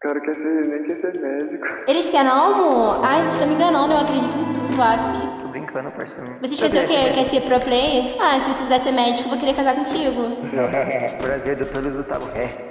cara quer ser, nem quer ser médico. Eles querem não, amor? Ai, vocês estão me enganando, eu acredito em tudo, af. Tô brincando, parceiro. Vocês querem ser o quê? Quer ser pro player? Ah, se você quiser ser médico, eu vou querer casar contigo. Prazer, doutor Gustavo. É.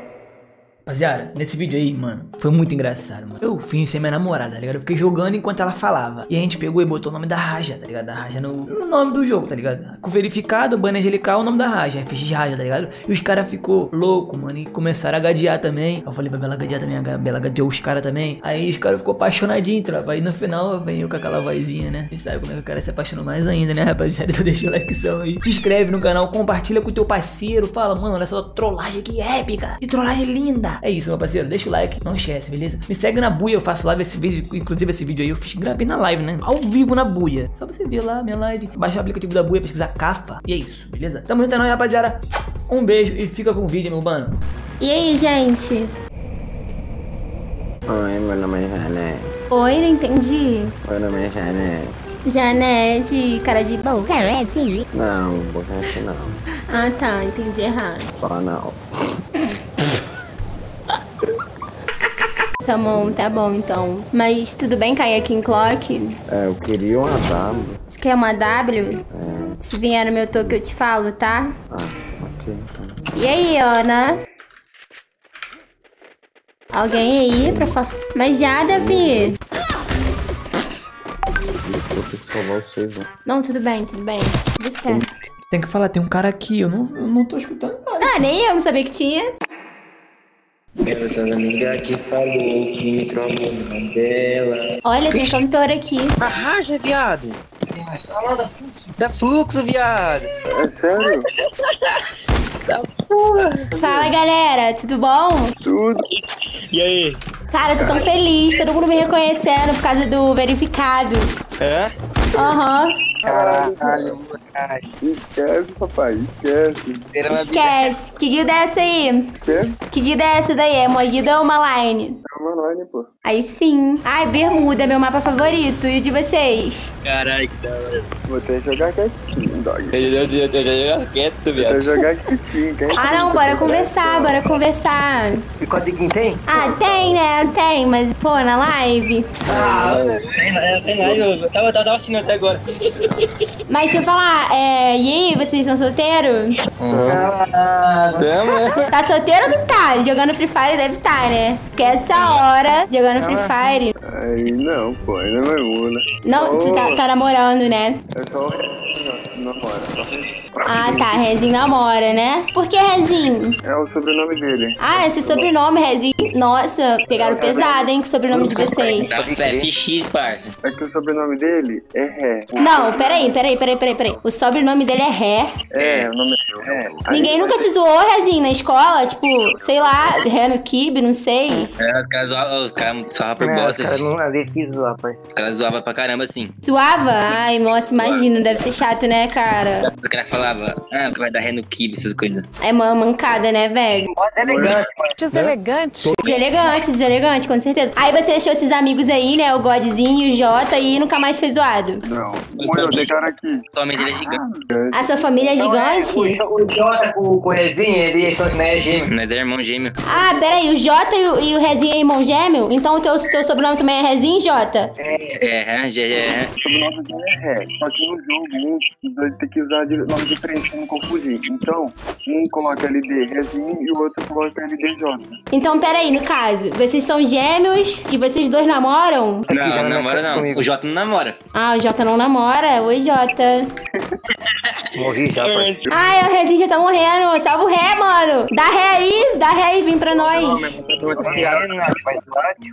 Rapaziada, nesse vídeo aí, mano, foi muito engraçado, mano. Eu fui ser minha namorada, tá ligado? Eu fiquei jogando enquanto ela falava. E a gente pegou e botou o nome da Raja, tá ligado? Da Raja no, no nome do jogo, tá ligado? Com verificado, banner angelical, o nome da Raja. FX Raja, tá ligado? E os caras ficou louco, mano. E começaram a gadear também. Eu falei pra Bela gadear também, a Bela gadeou os caras também. Aí os caras ficou apaixonadinho, tropa. Aí no final vem eu com aquela vozinha, né? E sabe como é que o cara se apaixonou mais ainda, né, rapaziada? Então deixa o likezão aí. Se inscreve no canal, compartilha com o teu parceiro. Fala, mano, olha essa trollagem aqui épica. Que trollagem linda. É isso, meu parceiro. Deixa o like, não esquece, beleza? Me segue na buia, eu faço live esse vídeo, inclusive esse vídeo aí eu fiz, gravei na live, né? Ao vivo na buia. Só você ver lá minha live, baixar o aplicativo da buia, pesquisar CAFA. E é isso, beleza? Tamo junto, é nóis, rapaziada. Um beijo e fica com o vídeo, meu mano. E aí, gente? Oi, meu nome é Jané. Oi, não entendi. Meu nome é Jané. Janete, cara de bom. Janete. Não, borracha não. Ah, tá, entendi errado. Só não. Tá bom, tá bom então. Mas tudo bem cair aqui em Clock? É, eu queria uma W. Você quer uma W? É, Se vier no meu toque eu te falo, tá? ah, ok, então. E aí, Ana? Alguém aí pra falar? Mas já, Davi. Não, tudo bem, tudo bem. Tudo certo. Tem que falar, tem um cara aqui, eu não, eu não tô escutando nada. Ah, nem eu não sabia que tinha. Essa amiga aqui falou que me trocou o nome dela. Olha, tem cantor aqui. A Raja, viado. Da Fluxo, viado. É sério? Da porra. Fala, galera, tudo bom? Tudo. E aí? Cara, eu tô tão feliz, todo mundo me reconhecendo por causa do verificado. É? Aham. Caralho, moleque. Esquece, papai, esquece. Esquece. Que guilda é essa aí? Esquece? Que guilda é essa daí? É uma guilda ou uma line? É uma line, pô. Aí sim. Ai, Bermuda, meu mapa favorito. E o de vocês? Caralho, que da hora. Vou ter que jogar quietinho, dog. Eu, eu, eu, eu já joguei quieto, Vou viado. jogar quietinho, quietinho. Ah, não, bora conversar, bora conversar. E quanto tem? Ah, tem, né? Tem, mas, pô, na live. Ah, tem nada, tem nada. Eu tava, tava assinando até agora. Mas deixa eu falar, é... E aí, vocês são solteiros? Ah, tamo, Tá solteiro ou não tá? Jogando Free Fire deve estar, né? Porque essa hora, jogando Free Fire... Aí, não, pô, ainda não é mula. Não, você tá, tá namorando, né? É só o Ah, tá, Rezinho namora, né? Por que Rezinho? É o sobrenome dele. Ah, esse sobrenome, Rezinho. Nossa, pegaram pesado, hein, com o sobrenome de vocês. FX, parça. É que o sobrenome dele é Ré. Não, peraí, peraí, peraí, peraí, peraí. O sobrenome dele é Ré. É, o nome é Ré. Ninguém nunca te zoou, Rezinho, na escola? Tipo, sei lá, Ré no Kibe, não sei. É, os caras zoavam, os caras zoavam por bosta. cara filho. não é difícil zoar, parceiro. Os caras zoavam pra caramba assim. Zoava? Ai, nossa, imagino, deve ser chato, né, cara? Os caras falavam, ah, vai dar ré no kibe, essas coisas. É uma mancada, né, velho? Mas é elegante, mano. Deselegante. Deselegante, deselegante, com certeza. Aí você deixou esses amigos aí, né, o Godzinho, o Jota, e nunca mais fez zoado. Não. Mano, deixaram aqui. Somente ele é gigante. A sua família é gigante? O, o Jota com, o Rezinho, ele são né, gêmeo. Nós é irmão gêmeo. Ah, peraí, o Jota e o, e o Rezinho é irmão gêmeo? Então o teu, teu sobrenome também é Rezinho, Jota? É, é, já é. O sobrenome dele é Ré. Só que no jogo, os dois tem que usar de- nome diferente pra não confundir. Então, um coloca LD Rezinho e o outro coloca LDJ. Então, peraí, no caso, vocês são gêmeos e vocês dois namoram? Não, não namora é não. comigo. O Jota não namora. Ah, o Jota não namora. Oi, Jota. Morri já, parceiro. Ai, o Rezinho já tá morrendo. Salva o Ré, mano. Dá Ré aí, dá Ré aí, vem pra nós.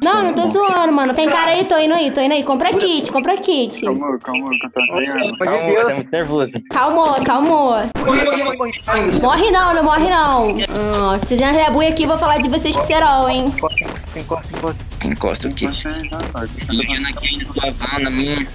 Não, não tô zoando, mano. Tem cara aí, tô indo aí, tô indo aí. Compra kit, compra kit. Calma, calma, que eu tô. Calma, tá muito nervoso. Calmou, calmou. Morre não, não morre não. Ah, se der rebuia aqui, vou falar de vocês pro Serol, hein? Encosta, encosta. Encosta o kit. Subindo aqui ainda tua van na minha.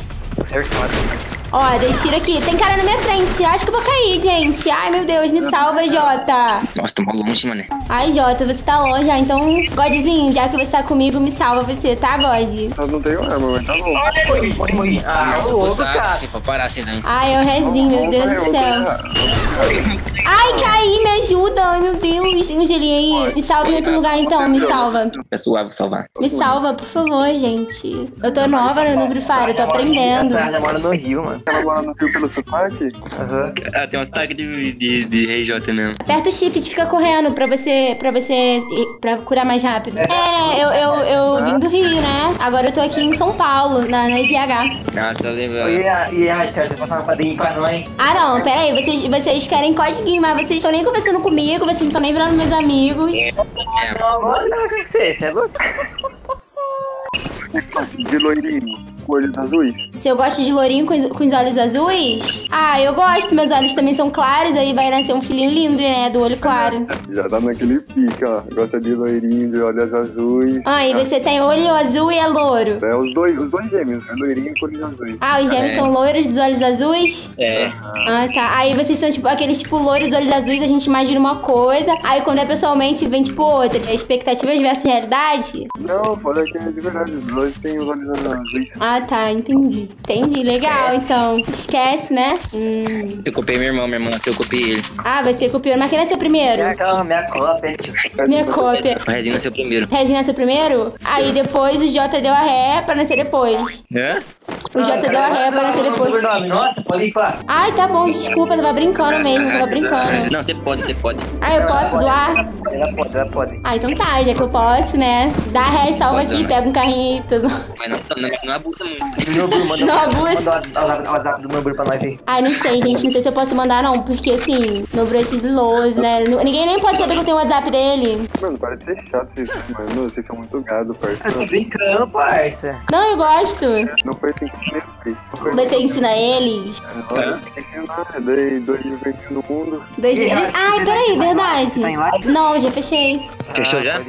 Ó, dei tiro aqui. Tem cara na minha frente. Acho que eu vou cair, gente. Ai, meu Deus, me salva, Jota. Nossa, tô mal longe, mano. Ai, Jota, você tá longe, ah, então, Godzinho, já que você tá comigo, me salva você, tá, God? Só não tenho arma, mas tá bom. Morri, morri. Ah, o outro, cara. Pra parar assim. Ai, é o Rezinho, meu Deus do céu. Ai, caí, me ajuda. Ai, meu Deus. Gelinho aí. Me salva em outro lugar, então. Me salva. É suave salvar. Me salva, por favor, gente. Eu tô nova no Free Fire, eu tô aprendendo. Essa mora no Rio, mano. Ela mora no Rio pelo sotaque? Aham. Ah, tem um ataque de, de, de RJ mesmo. Aperta o shift e fica correndo pra você, pra você, pra curar mais rápido. É, né, eu, eu, eu vim do Rio, né? Agora eu tô aqui em São Paulo, na, na GH. Ah, tá lembrando. E a, e a Esther, você passar um quadrinho pra nós? Ah, não, pera aí, vocês, vocês querem código, mas vocês estão nem conversando comigo, vocês não estão nem virando meus amigos. Não, mano, não, o que que você? Você é louco? De loirinho, com olhos azuis? Se eu gosto de lourinho com os, com os olhos azuis? Ah, eu gosto, meus olhos também são claros, aí vai nascer um filhinho lindo, né, do olho claro. Já tá naquele pique, ó. Gosta de loirinho, de olhos azuis. Ah, e você tem olho azul e é louro. É os dois, os dois gêmeos, é loirinho com olhos azuis. Ah, os gêmeos É. são loiros dos olhos azuis? É. Ah, tá. Aí vocês são, tipo, aqueles, tipo, loiros, olhos azuis, a gente imagina uma coisa, aí quando é pessoalmente, vem, tipo, outra. É expectativas versus realidade? Não, fala que é de verdade, os dois têm os olhos azuis. Ah, tá, entendi. Entendi, legal, então. Esquece, né? Hum. Eu copiei meu irmão, meu irmão nasceu, eu copiei ele. Ah, você copiou. Mas quem nasceu primeiro? Minha calma, minha cópia. Minha cópia. O Rezinho nasceu primeiro. Rezinho nasceu primeiro? Aí depois o J deu a ré pra nascer depois. Hã? O J deu a ré pra nascer depois. Nossa, pode ir pra... Ai, tá bom, desculpa, eu tava brincando mesmo, eu tava brincando. Não, você pode, você pode. Ah, eu posso zoar? Ela pode, ela pode. Ah, então tá, já que eu posso, né? Dá ré e salva aqui, pega um carrinho aí. Tô zoando. Mas não, não, não abusa muito. Meu Bruno, manda Não abusa. manda o WhatsApp- do meu Bruno pra nós aí. Ai, não sei, gente, não sei se eu posso mandar não, porque assim, no Brush Lows, né? nu- Ninguém nem pode saber que eu tenho o WhatsApp dele. Mano, parece ser chato isso, mano. Vocês são muito gado, Eu tô brincando, parça. Não, eu gosto. Não foi sem querer, filho. Não foi Você ensina eles. Olha, tem que ensinar, é daí dois viventes no mundo. Dois. Ai, peraí, verdade. Tá em live? Não, já fechei. Fechou já?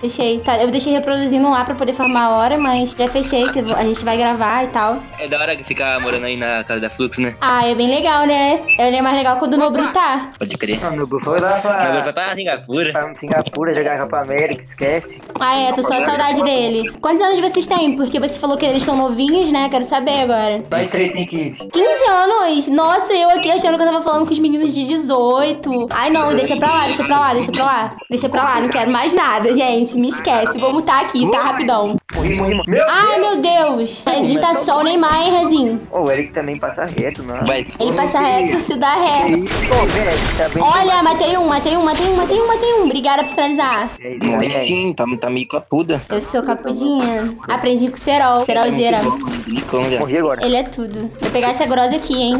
Fechei. Tá, eu deixei reproduzindo lá pra poder farmar a hora, mas já fechei, que a gente vai gravar e tal. É da hora ficar morando aí na casa da Fluxo, né? Ah, é bem legal, né? Ele é mais legal quando o Nobru tá. Pode crer. Ah, meu Bruno foi lá Agora vai pra... pra Singapura. Pra Singapura, jogar Copa América, esquece. Ah, é, tô só a saudade dele. Quantos anos vocês têm? Porque você falou que eles estão novinhos, né? Quero saber agora. Nós três tem 15. 15 anos? Nossa, eu aqui achando que eu tava falando com os meninos de 18. Ai, não, deixa pra lá, deixa pra lá, deixa pra lá. Deixa pra lá, não quero mais nada, gente. Me esquece. Vou mutar aqui, tá? Rapidão. Morri, morri, morri. Meu Ai, meu Deus. Rezinho tá só o Neymar, hein, Rezinho? Ô, o Eric também passa reto, não. Vai. Ele passa reto, você dá ré. Tá. Olha, matei um, matei um, matei um, matei um, matei um. Obrigada por finalizar. É Aí é sim, tá, tá meio capuda. Eu sou capudinha. Aprendi com o Serol, Serolzeira. Licão já. Morri agora. Ele é tudo. Vou pegar essa grosa aqui, hein?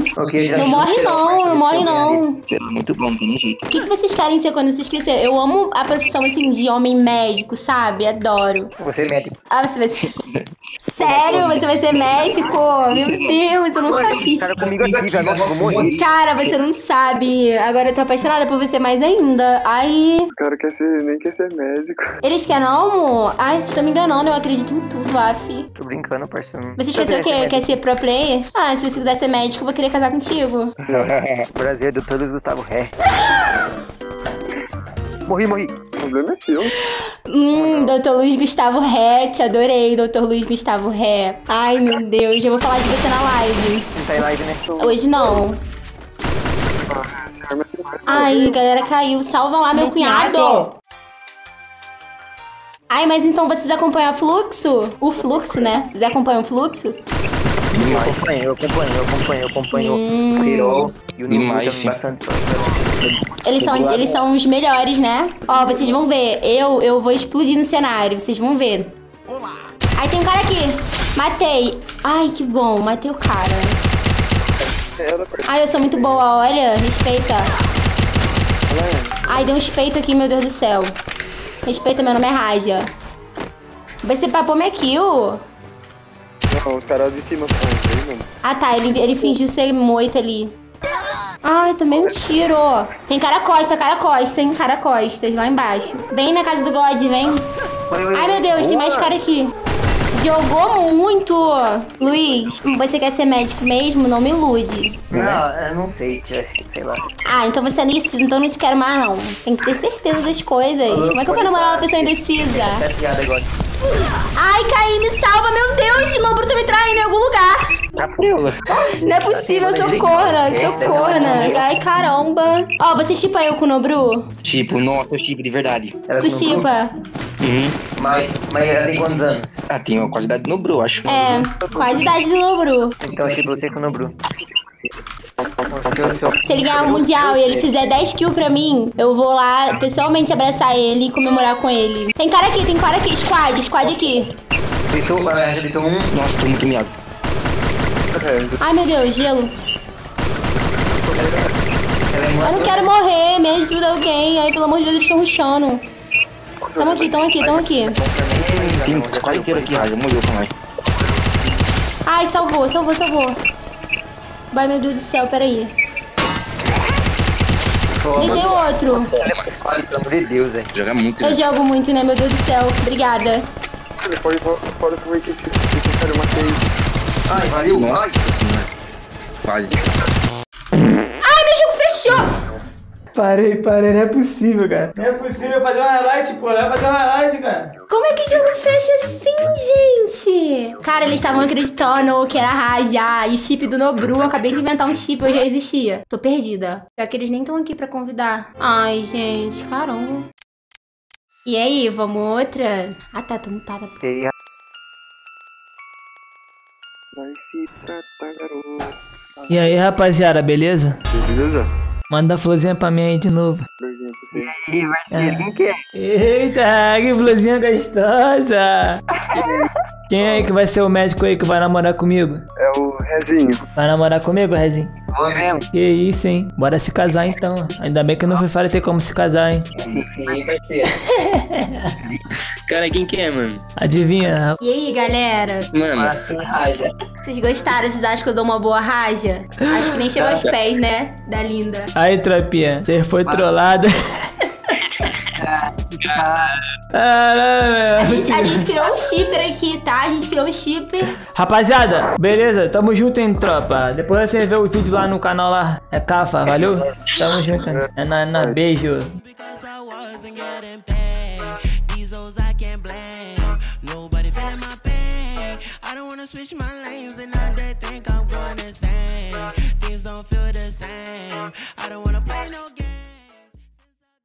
Não morre não, mas não morre não. É muito bom, não tem jeito. O que, que vocês querem ser quando vocês crescerem? Eu amo a profissão, assim, de homem médico, sabe? Adoro. Você é médico. Ah, você vai ser... Sério? Você vai ser médico? Meu Deus, eu não sabia. Cara, comigo aqui, eu vou morrer. Cara, você não sabe. Agora eu tô apaixonada por você mais ainda. Ai... O cara quer ser, nem quer ser médico. Eles querem não, amor? Ai, vocês estão me enganando. Eu acredito em tudo, af. Tô brincando, parceiro. Vocês querem ser o quê? Quer ser pro player? Ah, se você quiser ser médico, eu vou querer casar contigo. Prazer, doutor Gustavo Ré. Morri, morri. O problema é seu. Hum, Dr. Luiz Gustavo Ré, te adorei, Dr. Luiz Gustavo Ré. Ai, meu Deus, eu vou falar de você na live. Não tá em live, né? Hoje não. Ai, galera caiu. Salva lá meu cunhado. Ai, mas então vocês acompanham a Fluxo? O Fluxo, né? Vocês acompanham o Fluxo? Eu acompanho, eu acompanho, eu acompanho, eu acompanho Hum. o Cirol e o Demais, bastante. Eles são, eles são os melhores, né? Ó, vocês vão ver. Eu, eu vou explodir no cenário. Vocês vão ver. Ai, tem um cara aqui. Matei. Ai, que bom. Matei o cara. Ai, eu sou muito boa. Olha, respeita. Ai, deu um espeito aqui, meu Deus do céu. Respeita, meu nome é Raja. Você papou minha kill? Não, os caras de cima são aí, mano. Ah, tá. Ele, ele fingiu ser moito ali. Ai, tomei um tiro. Tem cara costa, cara costa, hein? Cara costas, lá embaixo. Vem na casa do God, vem. Ai, meu Deus, tem mais cara aqui. Jogou muito. Luiz, você quer ser médico mesmo? Não me ilude. Não, eu não sei, que sei lá. Ah, então você é indecisa, então eu não te quero mais, não. Tem que ter certeza das coisas. Como é que eu vou namorar uma pessoa indecisa? Tá piada agora. Ai, caí, me salva, meu Deus! O Nobro tá me traindo em algum lugar. Capriola. Não é possível, eu sou corna, eu sou corna. Ai, caramba. Ó, você chipa eu com o Nobru? Tipo, nossa, tipo, de verdade. Ela Tu chipa? Uhum. Mas, mas ela tem quantos anos? Ah, tem uma qualidade no Bru, acho. É, quase idade do Nobru. Então, tipo, você com o Nobru. Se ele ganhar o Mundial e ele fizer 10 kills pra mim, eu vou lá pessoalmente abraçar ele e comemorar com ele. Tem cara aqui, tem cara aqui, squad, squad aqui. Deitou, mas deitou um. Nossa, tô muito miado. Ai meu Deus, gelo. Eu não quero morrer, me ajuda alguém. Ai, pelo amor de Deus, eles estão rushando. Tamo aqui, tamo aqui, tamo aqui. Tem quase inteiro aqui, Raja. Morreu com nós. Ai, salvou, salvou, salvou. Vai, meu Deus do céu, peraí. Deitei o outro. É pelo amor de Deus, velho. Joga muito. Eu né? jogo muito, né, meu Deus do céu. Obrigada. Ele pode, aproveitar esse cara, eu matei. Ai, valeu. Nossa senhora. Quase. Parei, parei, não é possível, cara. Não é possível fazer uma highlight, pô. Vai fazer uma highlight, cara. Como é que o jogo fecha assim, gente? Cara, eles estavam acreditando que era Raja e chip do Nobru. Eu acabei de inventar um chip, eu já existia. Tô perdida. Pior que eles nem estão aqui pra convidar. Ai, gente, caramba. E aí, vamos outra? Ah, tá, tô mutada. Teria- Vai se tratar, garoto. E aí, rapaziada, beleza? Beleza? Manda a florzinha pra mim aí de novo. Florzinha pra você. Ih, vai ser. Quem que é? Eita, que florzinha gostosa. Quem é que vai ser o médico aí que vai namorar comigo? É o Rezinho. Vai namorar comigo, Rezinho? Vou mesmo. Que isso, hein? Bora se casar então. Ainda bem que Free Fire tem como se casar, hein? Sim, vai ser. Cara, quem que é, mano? Adivinha? E aí, galera? Mano, raja. Vocês gostaram? Vocês acham que eu dou uma boa raja? Acho que nem chegou aos pés, né? Da linda. Aí, tropinha, você foi trollada. A gente, a gente criou um shipper aqui, tá? A gente criou um shipper. Rapaziada, beleza? Tamo junto, hein, tropa? Depois você vê o vídeo lá no canal lá. É Cafa, valeu? Tamo junto. É na, na beijo.